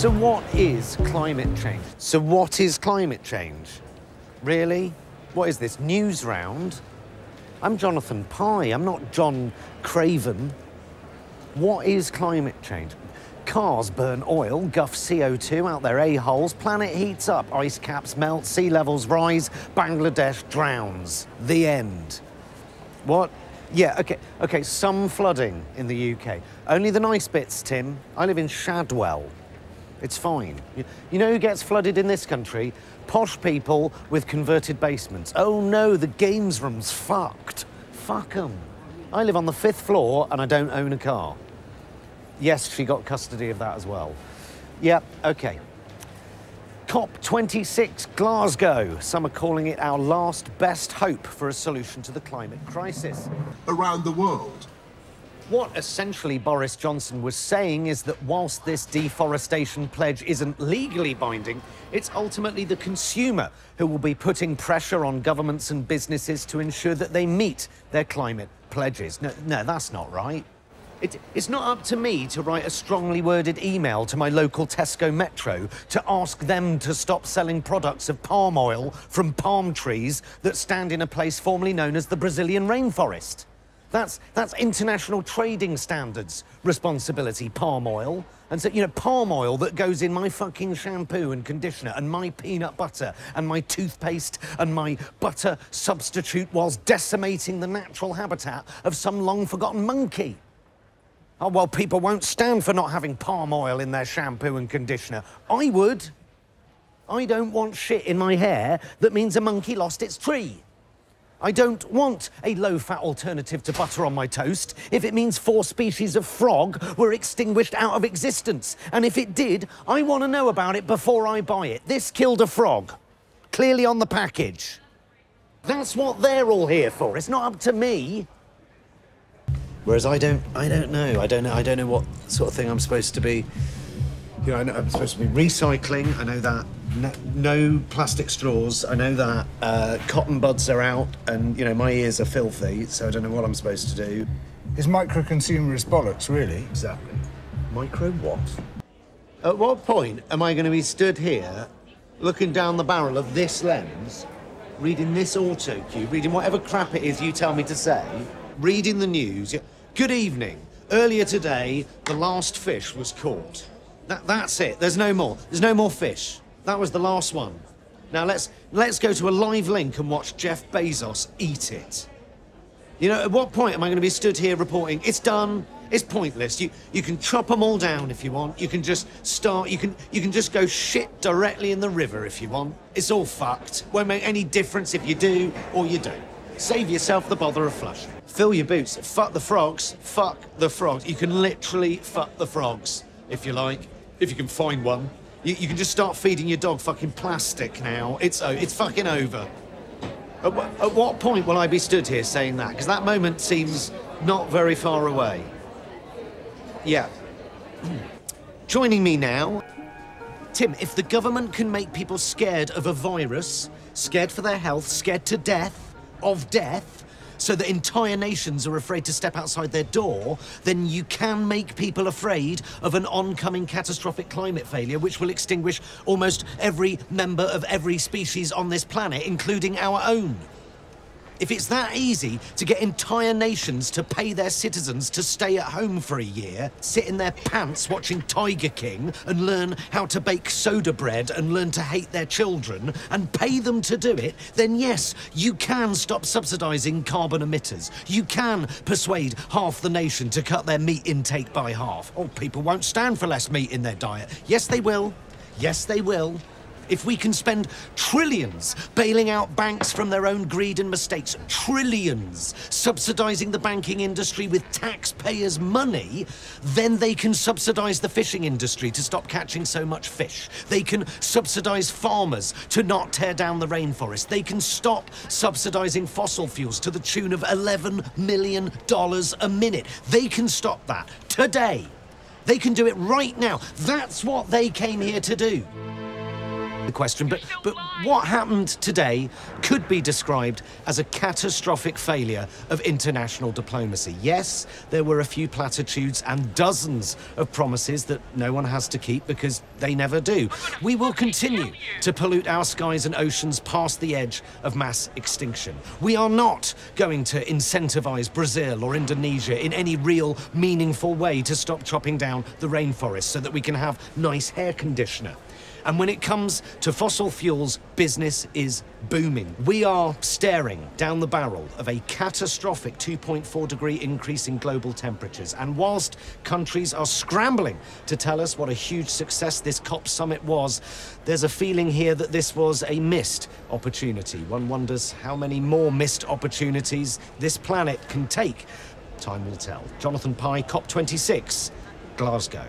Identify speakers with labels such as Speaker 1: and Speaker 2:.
Speaker 1: So what is climate change? So what is climate change? Really? What is this, Newsround? I'm Jonathan Pie, I'm not John Craven. What is climate change? Cars burn oil, guff CO2 out their a-holes, planet heats up, ice caps melt, sea levels rise, Bangladesh drowns. The end. What? Yeah, okay, okay, some flooding in the UK. Only the nice bits, Tim. I live in Shadwell. It's fine. You, know who gets flooded in this country? Posh people with converted basements. Oh no, the games room's fucked. Fuck 'em. I live on the fifth floor and I don't own a car. Yes, she got custody of that as well. Yep, okay. COP26 Glasgow. Some are calling it our last best hope for a solution to the climate crisis.
Speaker 2: around the world.
Speaker 1: What essentially Boris Johnson was saying is that whilst this deforestation pledge isn't legally binding, it's ultimately the consumer who will be putting pressure on governments and businesses to ensure that they meet their climate pledges. No, no that's not right. It, it's not up to me to write a strongly worded email to my local Tesco Metro to ask them to stop selling products of palm oil from palm trees that stand in a place formerly known as the Brazilian rainforest. That's, that's international trading standards responsibility, palm oil. And so, you know, palm oil that goes in my fucking shampoo and conditioner and my peanut butter and my toothpaste and my butter substitute whilst decimating the natural habitat of some long forgotten monkey. Oh, well, people won't stand for not having palm oil in their shampoo and conditioner. I would. I don't want shit in my hair that means a monkey lost its tree. I don't want a low-fat alternative to butter on my toast if it means four species of frog were extinguished out of existence. And if it did, I want to know about it before I buy it. This killed a frog. Clearly on the package. That's what they're all here for. It's not up to me. Whereas I don't, I don't know. I don't know. I don't know what sort of thing I'm supposed to be. You know, I know I'm supposed to be recycling. I know that. No, no plastic straws. I know that. Uh, cotton buds are out, and you know my ears are filthy. So I don't know what I'm supposed to do.
Speaker 3: Is micro-consumerist bollocks, really?
Speaker 1: Exactly. Micro what? At what point am I going to be stood here, looking down the barrel of this lens, reading this auto cue, reading whatever crap it is you tell me to say, reading the news? Good evening. Earlier today, the last fish was caught. That, that's it. There's no more. There's no more fish. That was the last one. Now let's let's go to a live link and watch Jeff Bezos eat it. You know, at what point am I going to be stood here reporting it's done? It's pointless. You you can chop them all down if you want. You can just start. You can you can just go shit directly in the river if you want. It's all fucked. Won't make any difference if you do or you don't. Save yourself the bother of flushing. Fill your boots. Fuck the frogs. Fuck the frogs. You can literally fuck the frogs if you like, if you can find one. You, you can just start feeding your dog fucking plastic now. It's o- it's fucking over. At, at what point will I be stood here saying that? Because that moment seems not very far away. Yeah. Joining me now, Tim, if the government can make people scared of a virus, scared for their health, scared to death, of death, so that entire nations are afraid to step outside their door, then you can make people afraid of an oncoming catastrophic climate failure which will extinguish almost every member of every species on this planet, including our own. If it's that easy to get entire nations to pay their citizens to stay at home for a year, sit in their pants watching Tiger King, and learn how to bake soda bread and learn to hate their children, and pay them to do it, then yes, you can stop subsidising carbon emitters. You can persuade half the nation to cut their meat intake by half. Oh, people won't stand for less meat in their diet. Yes, they will. Yes, they will. If we can spend trillions bailing out banks from their own greed and mistakes, trillions subsidizing the banking industry with taxpayers' money, then they can subsidize the fishing industry to stop catching so much fish. They can subsidize farmers to not tear down the rainforest. They can stop subsidizing fossil fuels to the tune of $11 million a minute. They can stop that today. They can do it right now. That's what they came here to do. The question, but, but what happened today could be described as a catastrophic failure of international diplomacy. Yes, there were a few platitudes and dozens of promises that no one has to keep because they never do. We will continue to pollute our skies and oceans past the edge of mass extinction. We are not going to incentivize Brazil or Indonesia in any real, meaningful way to stop chopping down the rainforest so that we can have nice hair conditioner. And when it comes to fossil fuels, business is booming. We are staring down the barrel of a catastrophic 2.4 degree increase in global temperatures. And whilst countries are scrambling to tell us what a huge success this COP summit was, there's a feeling here that this was a missed opportunity. One wonders how many more missed opportunities this planet can take. Time will tell. Jonathan Pie, COP26, Glasgow.